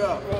up?